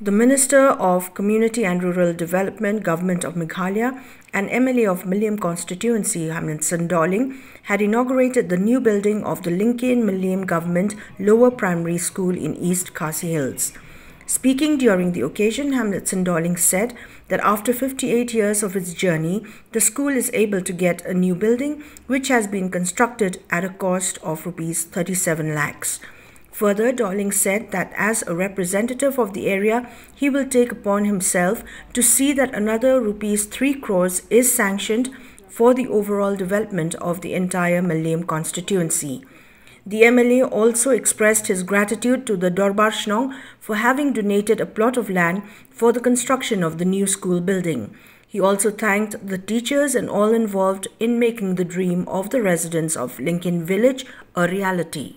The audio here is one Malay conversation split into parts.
The Minister of Community and Rural Development, Government of Meghalaya, and MLA of Milliam constituency, Hamilton Dolling, had inaugurated the new building of the Lincoln Milliam Government Lower Primary School in East Khasi Hills. Speaking during the occasion, Hamilton Dolling said that after 58 years of its journey, the school is able to get a new building which has been constructed at a cost of rupees 37 lakhs. Further, Dolling said that as a representative of the area, he will take upon himself to see that another rupees 3 crores is sanctioned for the overall development of the entire Milliam constituency. The MLA also expressed his gratitude to the Dorbar Shnong for having donated a plot of land for the construction of the new school building. He also thanked the teachers and all involved in making the dream of the residents of Lincoln Village a reality.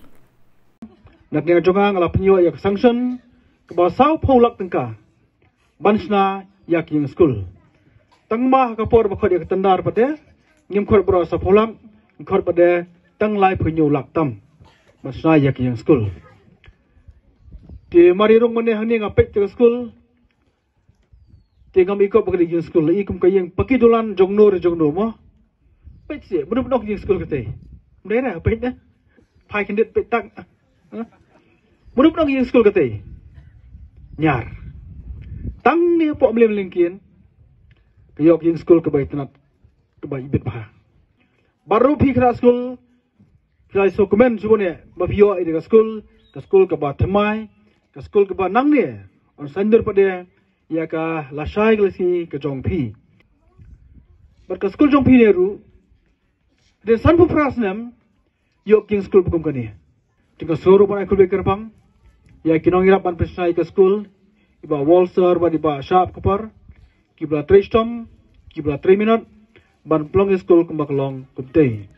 Nakina jonga ngala penyo yak sanction ba sau pholak tengka bansna yak yang school. Tangma ka por ba khod yak tandar pate ngim khod bro sa pholam khod pade tang lai penyo lak tam bansna yak yang school. Ti mari rong mane hani ngapek te school ti ngam ikop ba yang school. Ikum ka yang pakidulan jongno re jongno mo pek si bunuh bunuh yang school kate mrena pek ne pai kendit pek tak Mudah mudahan yang sekolah kata nyar. Tang ni pok beli melingkin. Kayok yang sekolah kebaik tenat kebaik. Baru pi kena sekolah. Kira dokumen sebenarnya bafiyo ini ke sekolah. Ke sekolah kebah temai. Ke sekolah kebah nang ni. On sandur pada ia lasai kelasi ke jong pi. Berke sekolah jong pi ni ru. Dan sanpu prasnam. Yok yang sekolah bukum kani. Tinggal suruh pun aku lebih kerbang. Ya kinong hirap pan pesna ika school. Iba walser ba iba sharp kupar. Kibla tristom. Kibla 3 minute. Ban plong school kumbak long kumtei.